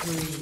Killing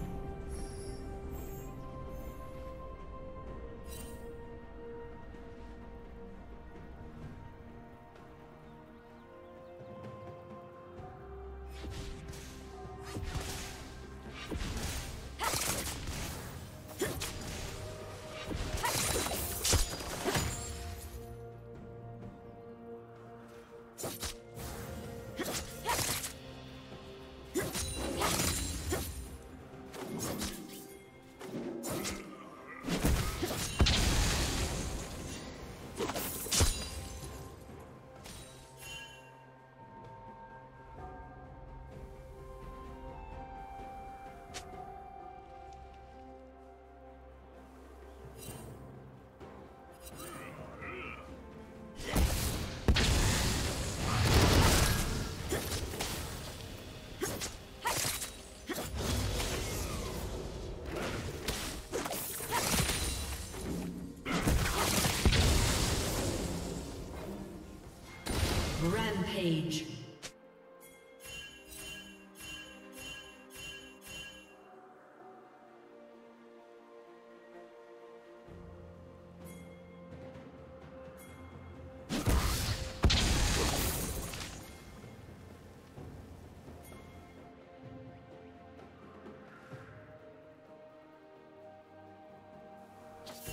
Rampage.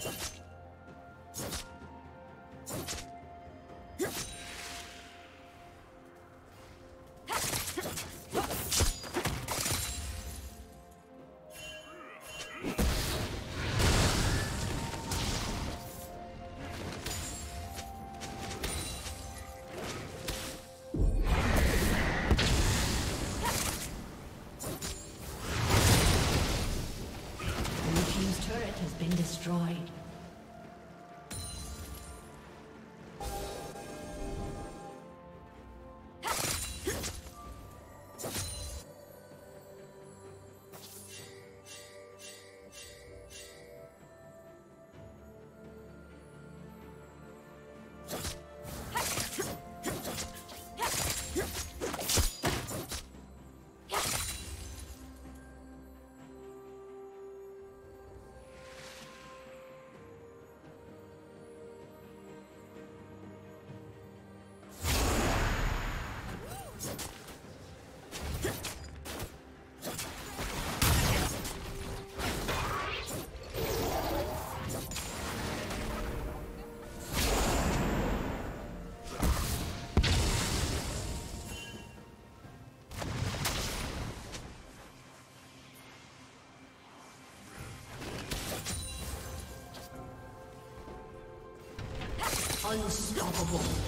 destroyed. Unstoppable.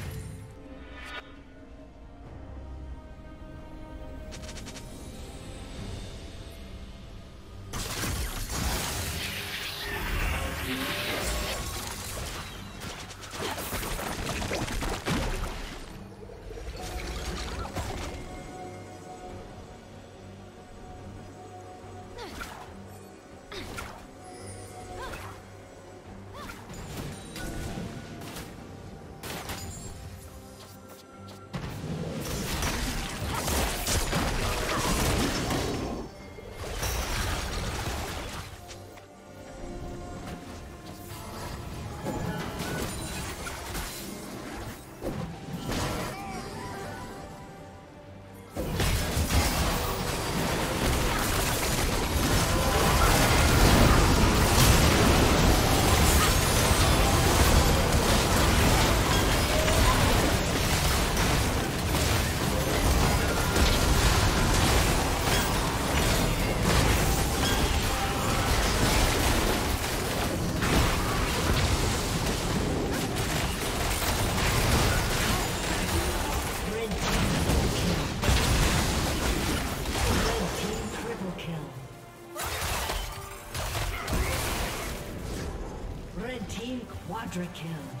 Quadra kill.